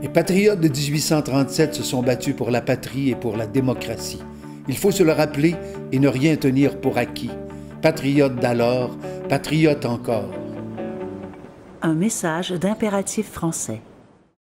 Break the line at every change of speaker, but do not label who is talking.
Les patriotes de 1837 se sont battus pour la patrie et pour la démocratie. Il faut se le rappeler et ne rien tenir pour acquis. Patriotes d'alors, patriotes encore.
Un message d'impératif français.